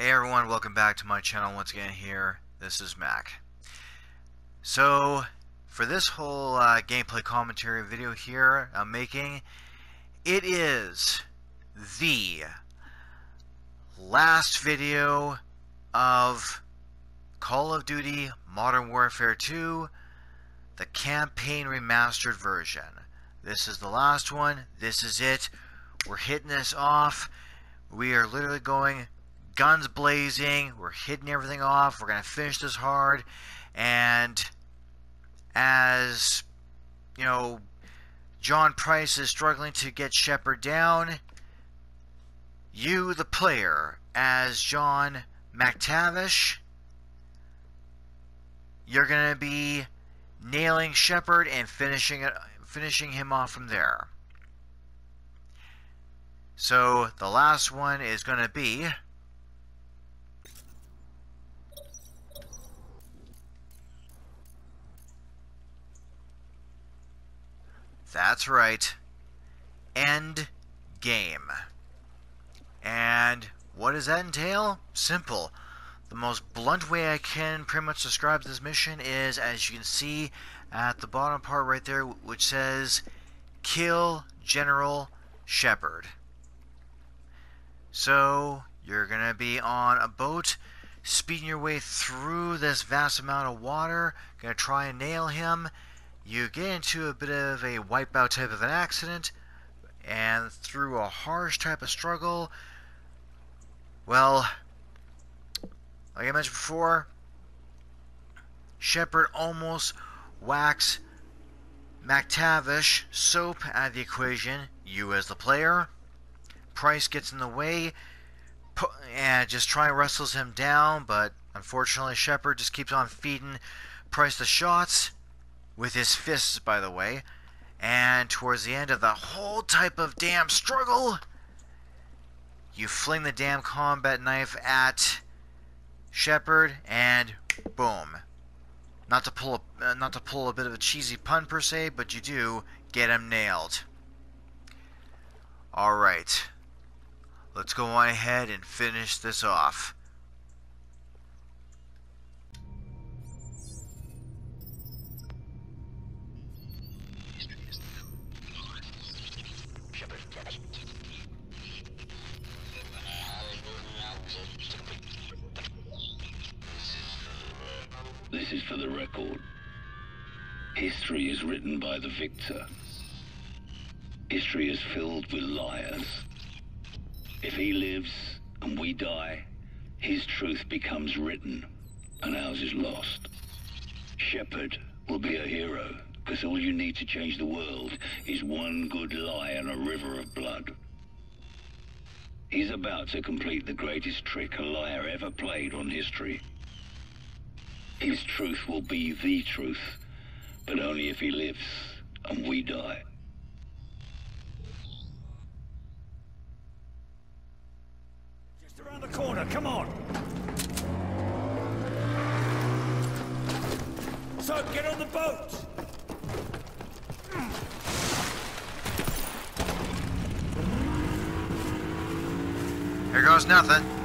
Hey everyone, welcome back to my channel once again here. This is Mac. So, for this whole uh, gameplay commentary video here I'm making, it is the last video of Call of Duty Modern Warfare 2, the campaign remastered version. This is the last one. This is it. We're hitting this off. We are literally going guns blazing. We're hitting everything off. We're going to finish this hard. And as, you know, John Price is struggling to get Shepherd down, you, the player, as John MacTavish, you're going to be nailing Shepherd and finishing it, finishing him off from there. So the last one is going to be That's right. End game. And what does that entail? Simple. The most blunt way I can pretty much describe this mission is, as you can see at the bottom part right there, which says, Kill General Shepherd. So, you're going to be on a boat, speeding your way through this vast amount of water, going to try and nail him. You get into a bit of a wipeout type of an accident, and through a harsh type of struggle, well, like I mentioned before, Shepherd almost whacks MacTavish Soap of the equation, you as the player. Price gets in the way and just try and wrestles him down, but unfortunately Shepherd just keeps on feeding Price the shots with his fists, by the way. And towards the end of the whole type of damn struggle, you fling the damn combat knife at Shepherd, and boom. Not to pull a, uh, not to pull a bit of a cheesy pun per se, but you do get him nailed. All right. Let's go on ahead and finish this off. For the record. History is written by the victor. History is filled with liars. If he lives and we die, his truth becomes written and ours is lost. Shepherd will be a hero because all you need to change the world is one good lie and a river of blood. He's about to complete the greatest trick a liar ever played on history. His truth will be the truth, but only if he lives and we die. Just around the corner, come on! So, get on the boat! Here goes nothing.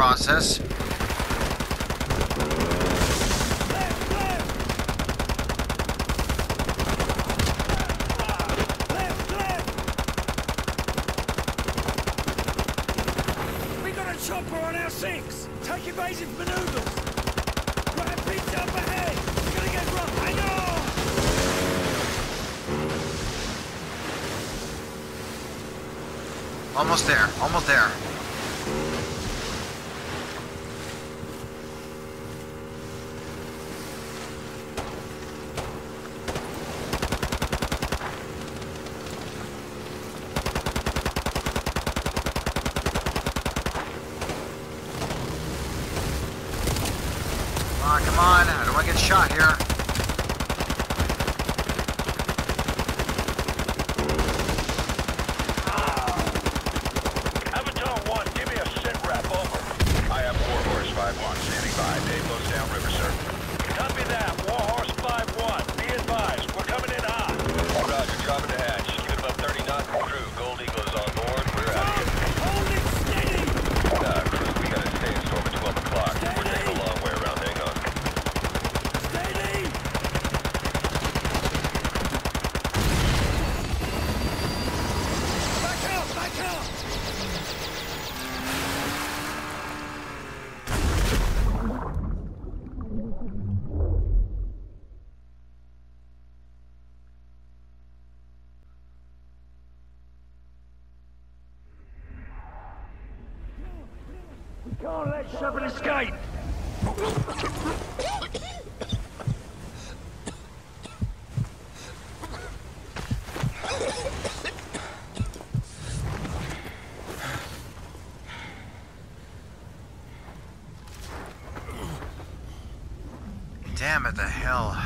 On! Almost there. Almost there. Come on, come on. I don't want to get shot here. Avatar 1, give me a sit rep, over. I have Warhorse 5-1, standing by. Dave goes downriver, sir. Copy that. Warhorse 5-1, be advised, we're coming in hot. Roger, dropping the hatch. Give it about 30 knots and crew. Gold Eagle is on board. We're out of here. Hold it steady! Uh, crew, we gotta stay in storm at 12 o'clock. We're taking a long way around. Hang on. Steady! Back out! Back out! Can't let Shepherd escape! Damn it, the hell.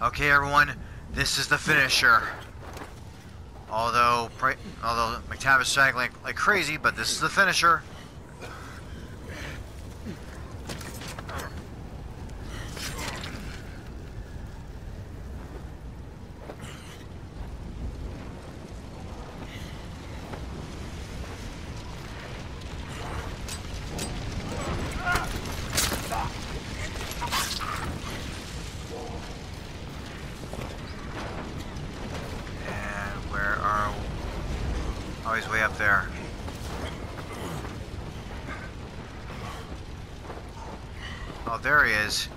Okay, everyone, this is the finisher. Although, although MacTavish sang like, like crazy, but this is the finisher. And where are... Oh, he's way up there. Oh, there he is.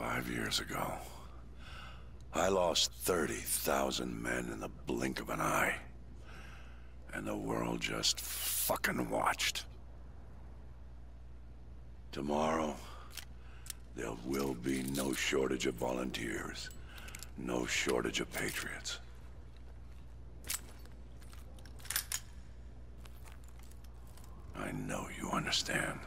Five years ago, I lost 30,000 men in the blink of an eye. And the world just fucking watched. Tomorrow, there will be no shortage of volunteers, no shortage of patriots. I know you understand.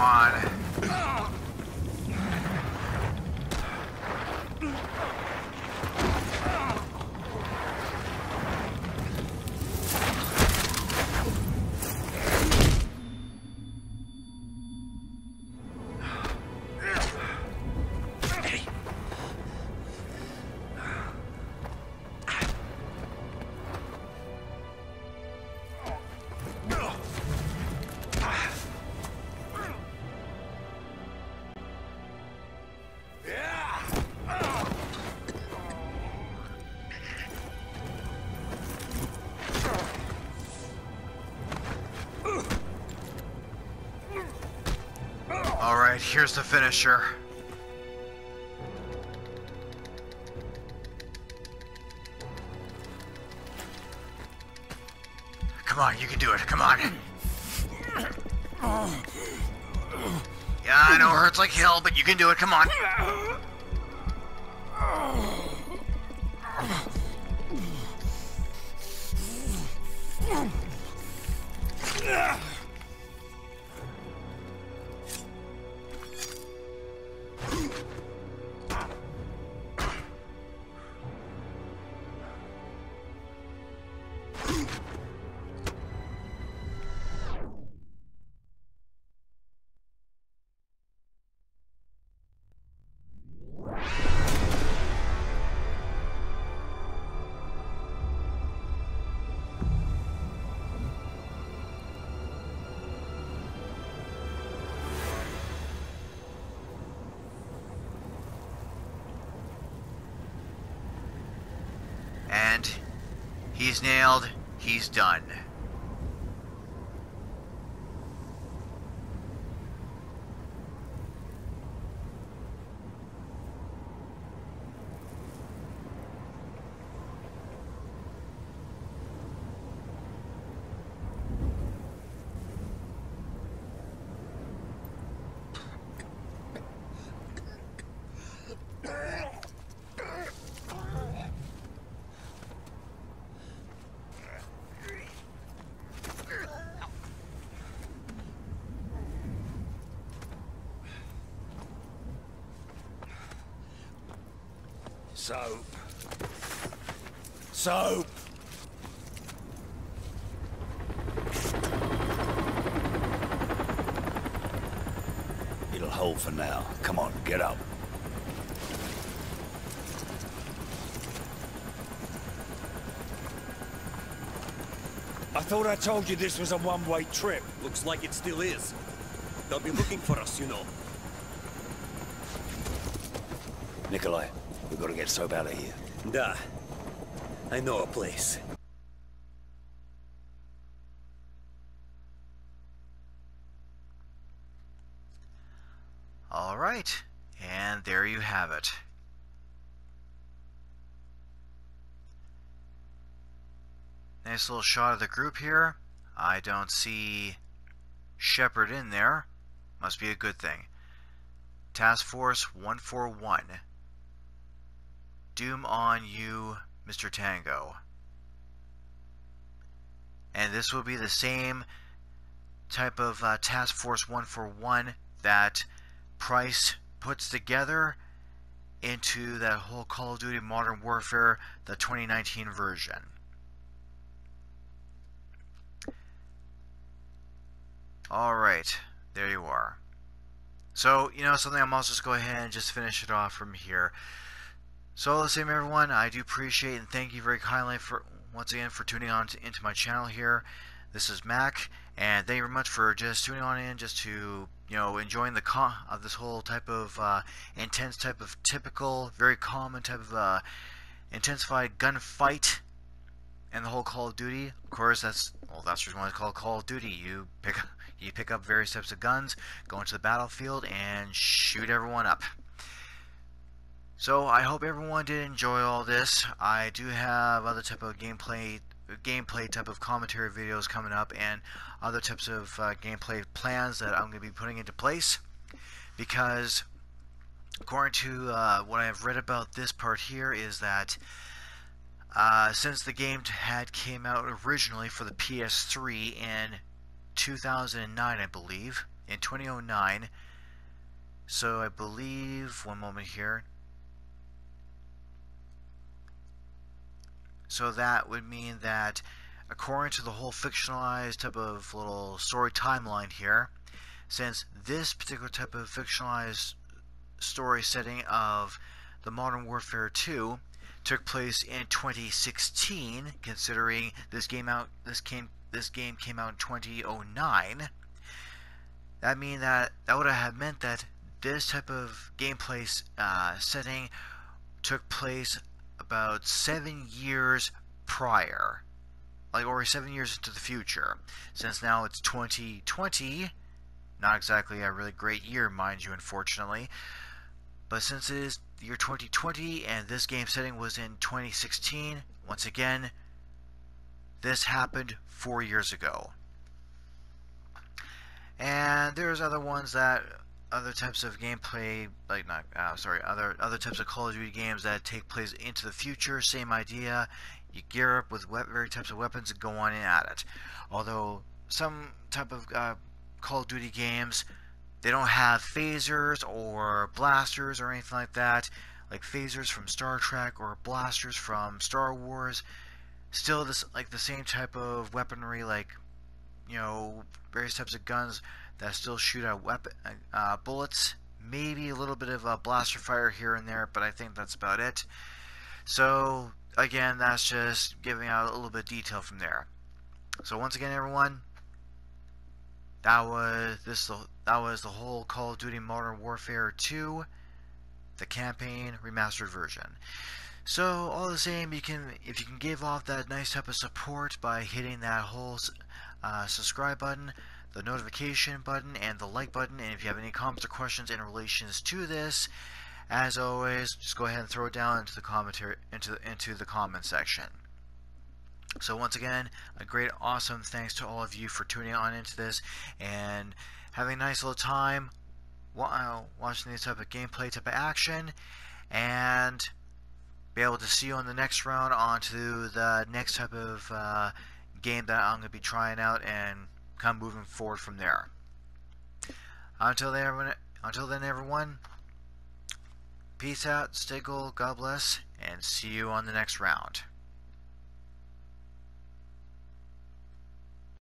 On. Alright, here's the finisher. Come on, you can do it. Come on. Yeah, I know it hurts like hell, but you can do it. Come on. He's nailed, he's done. Soap. Soap. It'll hold for now. Come on, get up. I thought I told you this was a one-way trip. Looks like it still is. They'll be looking for us, you know. Nikolai, we've got to get Soap out of here. Da. I know a place. Alright, and there you have it. Nice little shot of the group here. I don't see Shepherd in there. Must be a good thing. Task Force 141. Doom on you, Mr. Tango. And this will be the same type of uh, Task Force 141 that Price puts together into that whole Call of Duty Modern Warfare, the 2019 version. Alright, there you are. So, you know something, I'm also just go ahead and just finish it off from here. So, all the same everyone, I do appreciate and thank you very kindly for once again for tuning on to, into my channel here. This is Mac, and thank you very much for just tuning on in, just to you know enjoying the con of this whole type of uh, intense type of typical, very common type of uh, intensified gunfight, and the whole Call of Duty. Of course, that's well, that's just why it's called Call of Duty. You pick you pick up various types of guns, go into the battlefield, and shoot everyone up. So I hope everyone did enjoy all this. I do have other type of gameplay gameplay type of commentary videos coming up and other types of uh, gameplay plans that I'm going to be putting into place because according to uh, what I've read about this part here is that uh, since the game had came out originally for the PS3 in 2009 I believe in 2009 so I believe one moment here So that would mean that according to the whole fictionalized type of little story timeline here, since this particular type of fictionalized story setting of the Modern Warfare 2 took place in 2016, considering this game out this came this game came out in 2009, that mean that that would have meant that this type of gameplay uh, setting took place about seven years prior, like or seven years into the future, since now it's 2020. Not exactly a really great year, mind you, unfortunately. But since it is the year 2020 and this game setting was in 2016, once again, this happened four years ago. And there's other ones that other types of gameplay, like not uh, sorry, other other types of Call of Duty games that take place into the future. Same idea. You gear up with very types of weapons and go on and at it. Although some type of uh, Call of Duty games, they don't have phasers or blasters or anything like that, like phasers from Star Trek or blasters from Star Wars. Still, this like the same type of weaponry, like you know, various types of guns that still shoot out weapon uh, bullets. Maybe a little bit of a blaster fire here and there, but I think that's about it. So again, that's just giving out a little bit of detail from there. So once again, everyone, that was this. That was the whole Call of Duty Modern Warfare 2, the campaign remastered version. So all the same, you can if you can give off that nice type of support by hitting that whole uh, subscribe button, the notification button, and the like button. And if you have any comments or questions in relations to this, as always, just go ahead and throw it down into the commentary into the, into the comment section. So once again, a great, awesome thanks to all of you for tuning on into this and having a nice little time while watching this type of gameplay, type of action, and be able to see you on the next round onto the next type of uh, game that I'm going to be trying out and kind of moving forward from there. Until then, everyone, until then, everyone, peace out, stay cool, God bless, and see you on the next round.